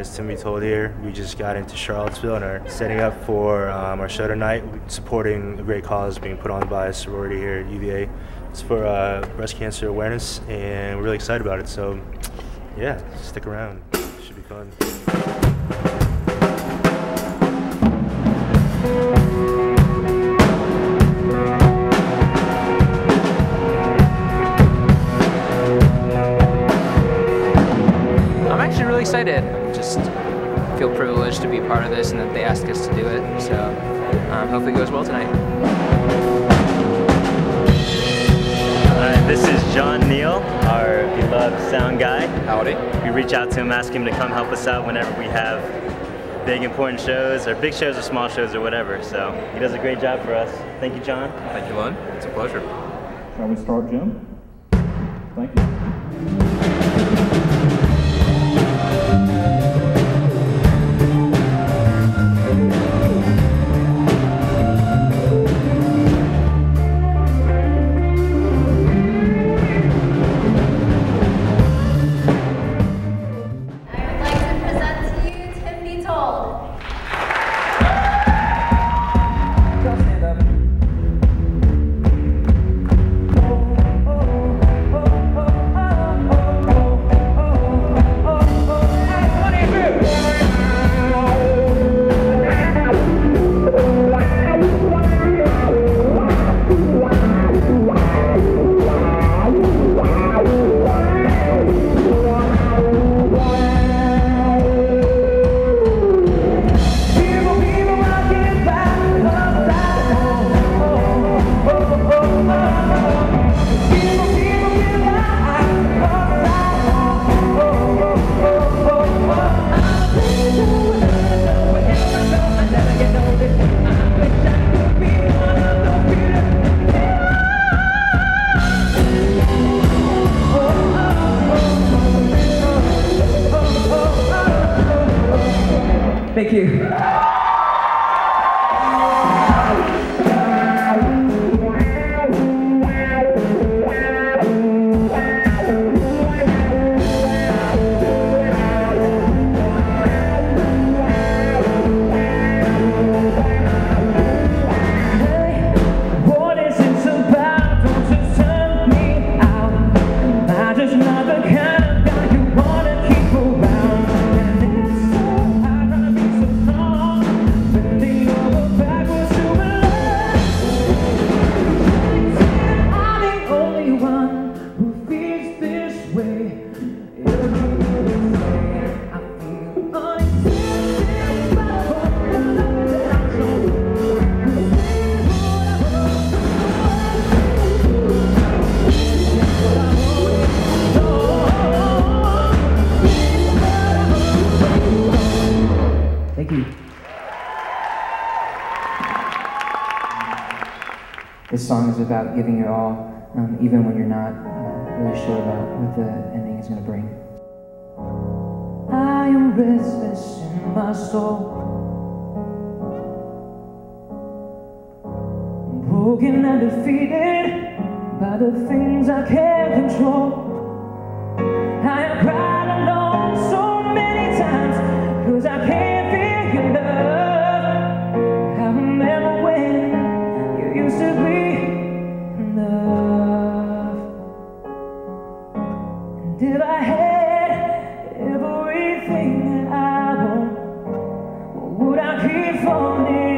guys. Tim Be Told here. We just got into Charlottesville and are setting up for um, our show tonight, supporting a great cause being put on by a sorority here at UVA. It's for uh, breast cancer awareness, and we're really excited about it. So, yeah, stick around. It should be fun. Part of this and that they asked us to do it. So um, hopefully it goes well tonight. Uh, this is John Neal, our beloved sound guy. Howdy. We reach out to him, ask him to come help us out whenever we have big important shows, or big shows or small shows or whatever. So he does a great job for us. Thank you, John. Thank you, Lynn. It's a pleasure. Shall we start, Jim? Thank you. Thank you. Thank you. This song is about giving your all, um, even when you're not uh, really sure about what the ending is going to bring. I am restless in my soul. Broken and defeated by the things I can't control. I have If I had everything that I want, would I keep falling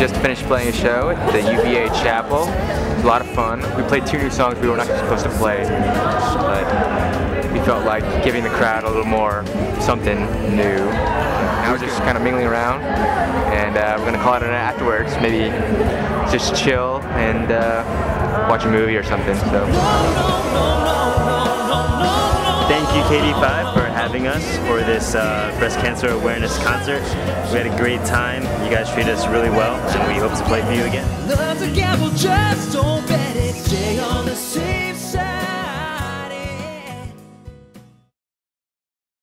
just finished playing a show at the UVA Chapel. It was a lot of fun. We played two new songs we were not supposed to play, but we felt like giving the crowd a little more something new. Now we're just kind of mingling around, and uh, we're gonna call it an afterwards. Maybe just chill and uh, watch a movie or something. So. Thank you, KDPhi, for having us for this uh, breast cancer awareness concert. We had a great time. You guys treated us really well, and we hope to play for you again.